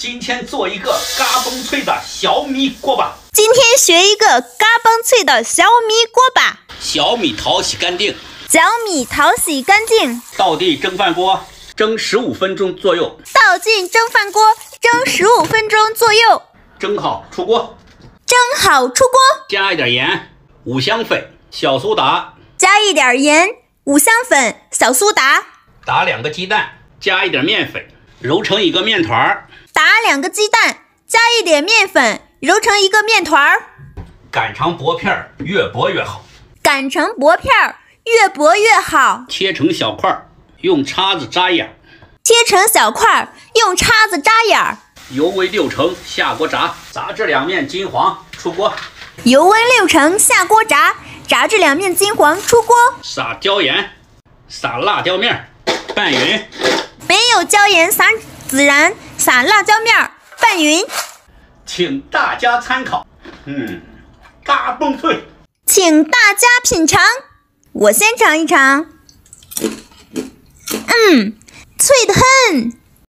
今天做一个嘎嘣脆的小米锅巴。今天学一个嘎嘣脆的小米锅巴。小米淘洗干净，小米淘洗干净，倒进蒸饭锅，蒸十五分钟左右。倒进蒸饭锅，蒸十五分钟左右。蒸好出锅，蒸好出锅，加一点盐、五香粉、小苏打，加一点盐、五香粉、小苏打，打两个鸡蛋，加一点面粉，揉成一个面团儿，打两个鸡蛋，加一点面粉，揉成一个面团儿，擀成薄片儿，越薄越好。擀成薄片儿，越薄越好。切成小块儿，用叉子扎眼儿，切成小块儿，用叉子扎眼儿。油温六成，下锅炸，炸至两面金黄，出锅。油温六成，下锅炸，炸至两面金黄，出锅。撒椒盐，撒辣椒面儿，拌匀。没有椒盐，撒孜然，撒辣椒面儿，拌匀。请大家参考。嗯，嘎嘣脆。请大家品尝，我先尝一尝。嗯，脆的很。